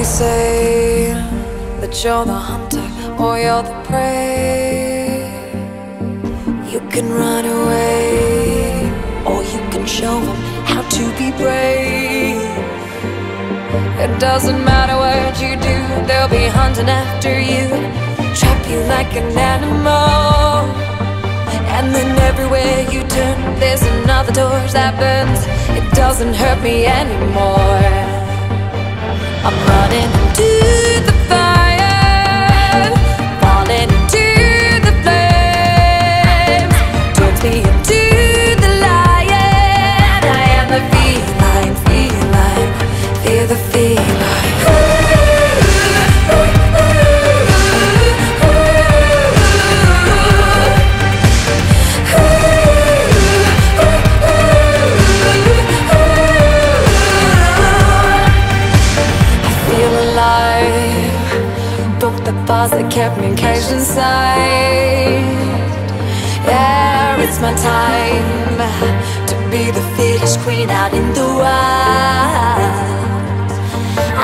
They say that you're the hunter or you're the prey. You can run away or you can show them how to be brave. It doesn't matter what you do, they'll be hunting after you, trap you like an animal. And then everywhere you turn, there's another torch that burns. It doesn't hurt me anymore. I'm running the bars that kept me caged inside. Yeah, it's my time to be the fearless queen out in the wild.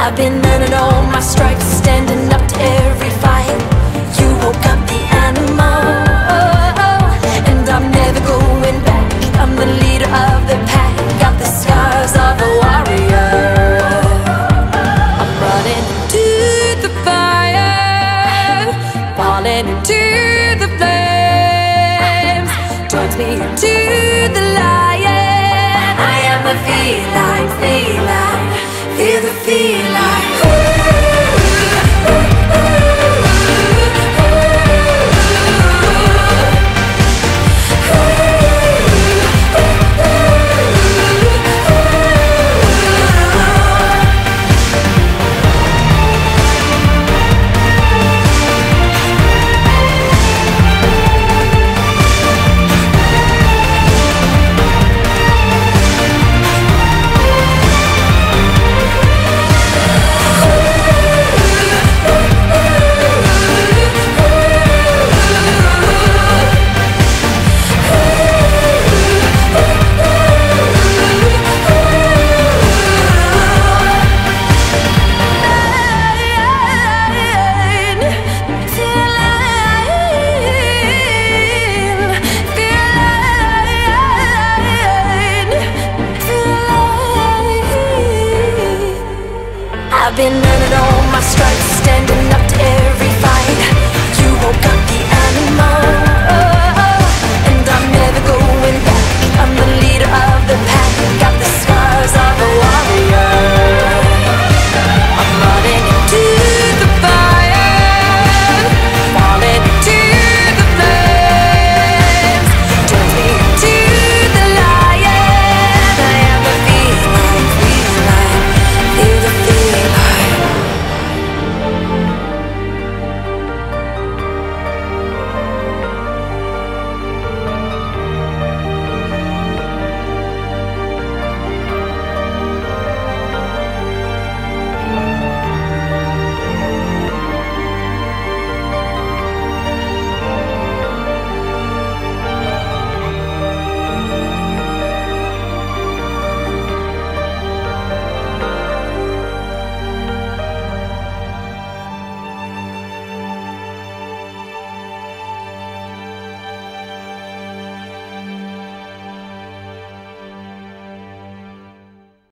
I've been earning all my stripes, standing up to every fight. Into the flames. Turns me into the lion. I am a feline, feline, fear the feline. I've been earning all my stripes,